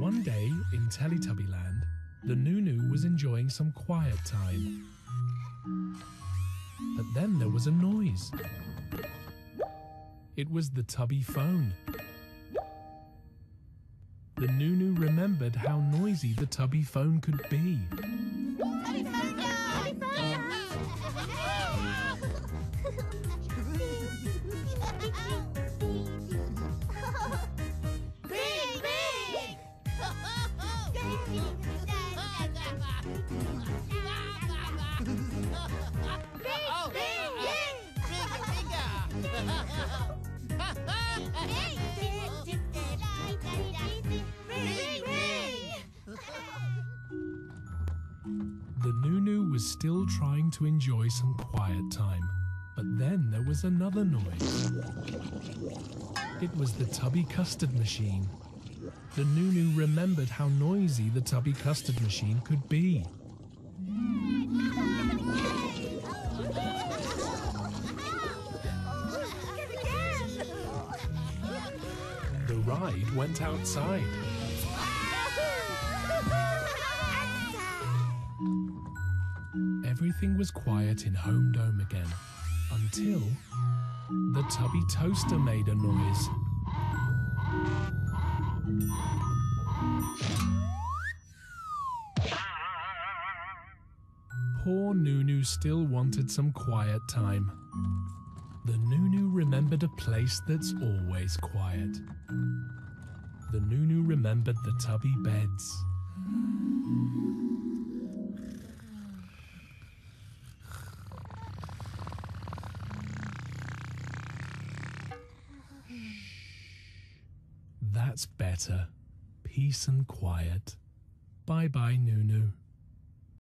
One day in Teletubbyland, the Noo-Noo was enjoying some quiet time. But then there was a noise. It was the Tubby phone. The Noo-Noo remembered how noisy the Tubby phone could be. The Noo-Noo was still trying to enjoy some quiet time, but then there was another noise. It was the Tubby custard machine. The Noo-Noo remembered how noisy the Tubby custard machine could be. The ride went outside. Everything was quiet in Home Dome again until the Tubby toaster made a noise. Poor Noo-Noo still wanted some quiet time. The Noo-Noo remembered a place that's always quiet. The Noo-Noo remembered the Tubby beds. That's better. Peace and quiet. Bye bye, Noo-Noo.